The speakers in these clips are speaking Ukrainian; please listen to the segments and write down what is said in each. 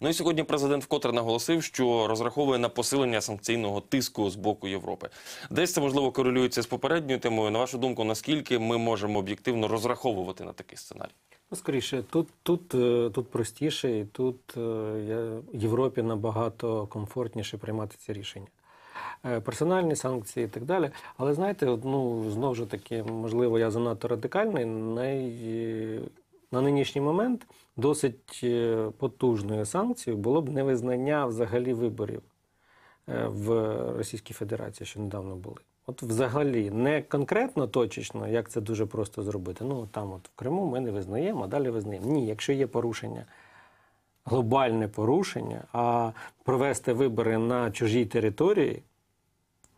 Ну і сьогодні президент вкотре наголосив, що розраховує на посилення санкційного тиску з боку Європи. Десь це можливо корелюється з попередньою темою. На вашу думку, наскільки ми можемо об'єктивно розраховувати на такий сценарій? Ну, скоріше, тут, тут, е, тут простіше, і тут е, я- Європі набагато комфортніше приймати ці рішення. Е, Персональні санкції і так далі. Але знаєте, ну, знову ж таки, можливо, я занадто радикальний. Най... На нинішній момент досить е, потужною санкцією було б невизнання взагалі виборів е, в Російській Федерації, що недавно були. От взагалі, не конкретно точечно, як це дуже просто зробити. Ну там, от в Криму, ми не визнаємо, а далі визнаємо. Ні, якщо є порушення, глобальне порушення, а провести вибори на чужій території.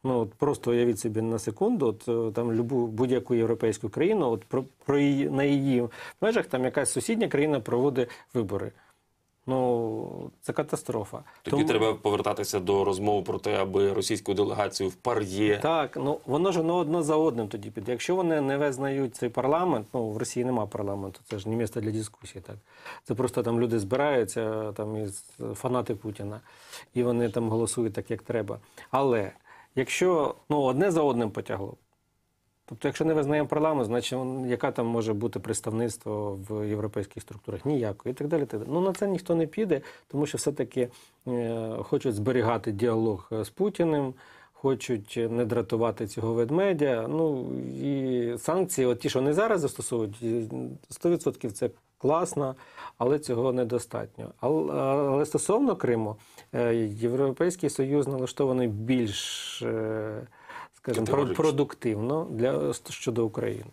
Ну, от просто уявіть собі на секунду, от е, там любу будь-яку європейську країну, от про, про її, на її межах там якась сусідня країна проводить вибори. Ну, це катастрофа. Тоді треба повертатися до розмови про те, аби російську делегацію в пар'є. Так, ну воно ж воно одно за одним тоді піде. Якщо вони не визнають цей парламент, ну в Росії немає парламенту, це ж не місце для дискусії. Так це просто там люди збираються, там із фанати Путіна, і вони там голосують так, як треба. Але якщо ну одне за одним потягло. Тобто, якщо не визнаємо парламент, значить яка там може бути представництво в європейських структурах? Ніякої і так далі. Так далі. Ну на це ніхто не піде, тому що все-таки е, хочуть зберігати діалог е, з Путіним, хочуть не дратувати цього ведмедя. Ну і санкції, от ті, що вони зараз застосовують, і 100% це класно, але цього недостатньо. Але, стосовно Криму, е, Європейський Союз налаштований більш. е, Скажімо, про- продуктивно для щодо України.